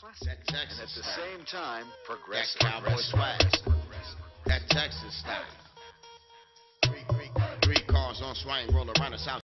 classic. That Texas and at the style. same time, progressive. That progressive. cowboy swag. That Texas style. Three, three, three cars on swing, roll around the south.